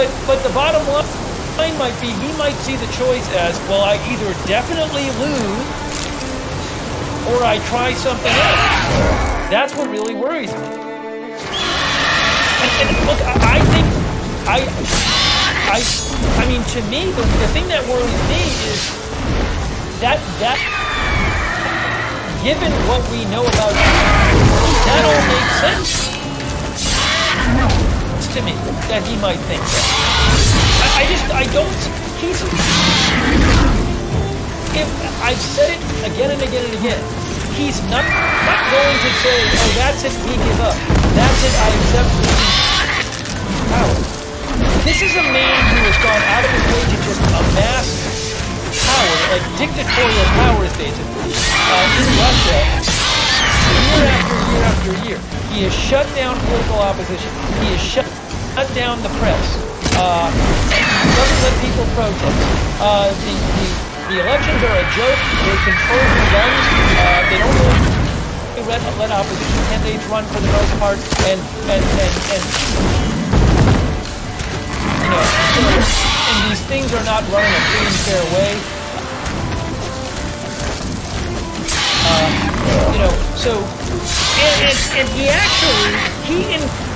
but but the bottom line might be he might see the choice as well. I either definitely lose or I try something else. That's what really worries me. And, and look, I, I think I I I mean to me the, the thing that worries me is that that given what we know about that he might think. I, I just, I don't, he's, if, I've said it again and again and again, he's not, not going to say, oh, that's it, we give up. That's it, I accept power. This is a man who has gone out of his way to just amass power, like dictatorial power basically, uh, in Russia, year after year after year. He has shut down political opposition. He has shut shut down the press. Uh, doesn't let people protest. Uh, the, the, the elections are a joke. They control the guns. Uh, they don't let, let opposition candidates run for the most part. And, and, and, and you know, and these things are not run in a free and fair way. Uh, you know, so, and, and, and he actually, he in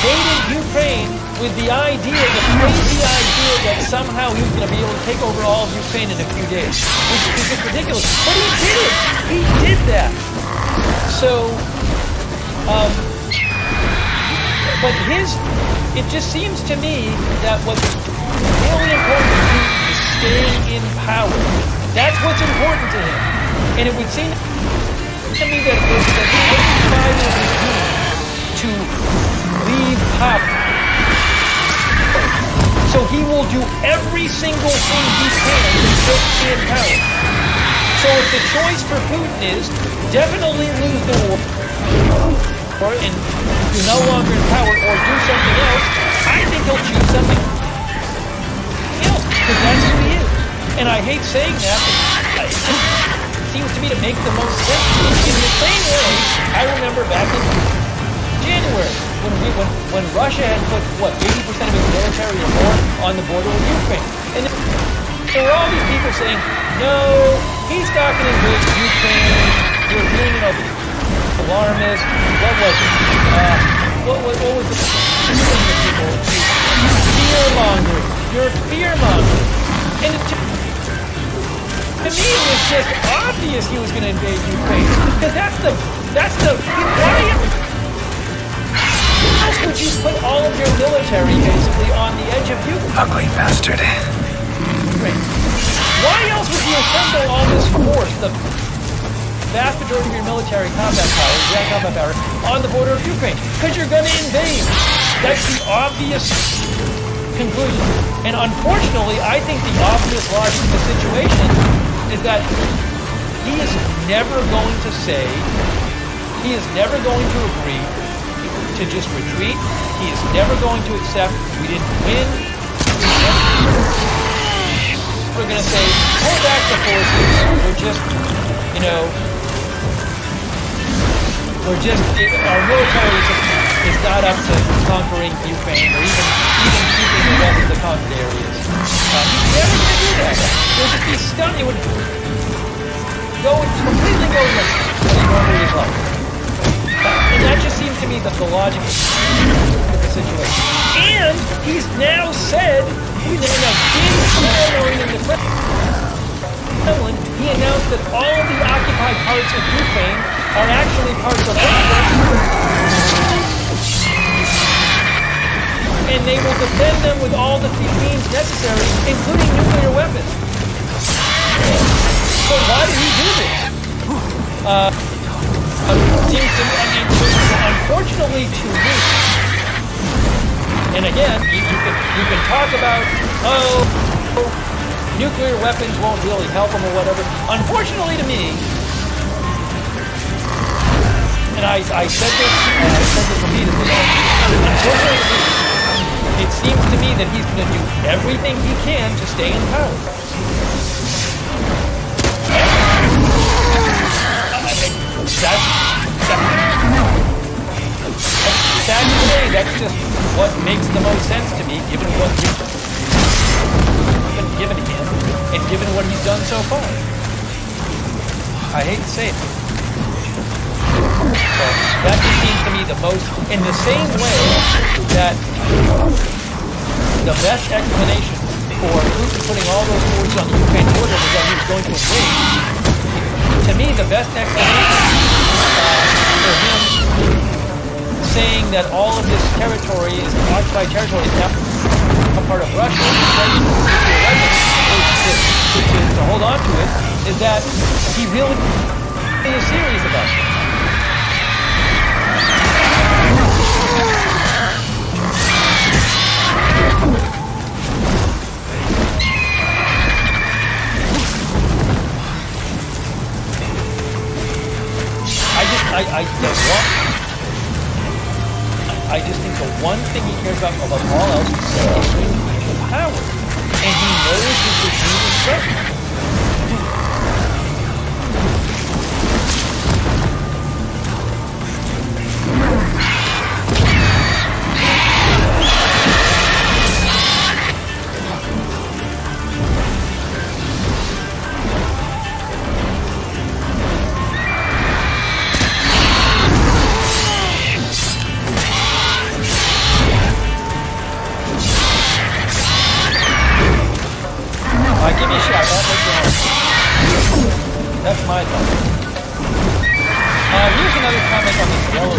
invaded Ukraine with the idea, the crazy idea that somehow he was going to be able to take over all of Ukraine in a few days, which is ridiculous. But he did it. He did that. So, um, but his, it just seems to me that what's really important to him is staying in power. That's what's important to him. And it would seem to me that, that he five of to power. So he will do every single thing he can to still stay in power. So if the choice for Putin is definitely lose the war, or and you're no longer in power, or do something else, I think he'll choose something else because that's who he is. And I hate saying that, but it seems to me to make the most sense. In the same way, I remember back in January when, we, when, when Russia had put, what, 80% of its military or more on the border with Ukraine. And there were all these people saying, no, he's not going to invade Ukraine. You're being, you know, alarmist. What was it? Uh, what, what, what was that people Fear mongering. You're fear mongering. And to, to me, it was just obvious he was going to invade Ukraine because that's the that's the why you put all of your military basically on the edge of Ukraine? Ugly bastard. Why else would you assemble all this force, the vast majority of your military combat power, ground combat power, on the border of Ukraine? Because you're going to invade. That's the obvious conclusion. And unfortunately, I think the obvious logic of the situation is that he is never going to say, he is never going to agree to just retreat. He is never going to accept we didn't win. We're going to say, pull back the forces. We're just, you know, we're just, our military is, not up to conquering Ukraine or even, even keeping the rest of the conquered areas. Uh, he's never going to do that. It would just be stunning. It would go completely go against what he normally is like. Me that the logic of the situation. And he's now said, he's in a big ceremony in the Kremlin, he announced that all of the occupied parts of Ukraine are actually parts of Russia. And they will defend them with all the means necessary, including nuclear weapons. So why did he do this? Uh, seems to me, unfortunately to me, and again, you, you, can, you can talk about, oh, nuclear weapons won't really help them or whatever. Unfortunately to me, and I, I said this, uh, I said this repeatedly, unfortunately to me, it seems to me that he's going to do everything he can to stay in power. That's, that's, that's just what makes the most sense to me, given what you've been given him, and given what he's done so far. I hate to say it. So that just seems to me the most, in the same way that the best explanation for Putin putting all those forces on the Ukraine border was that he was going to invade. To me, the best explanation uh, for him saying that all of this territory is occupied territory. Is now a part of Russia, to, to, to hold on to it, is that he really is serious about it. I, just, I, the one, I just think the one thing he cares about above all else is power. And he knows his regime is threatened. directly join the war.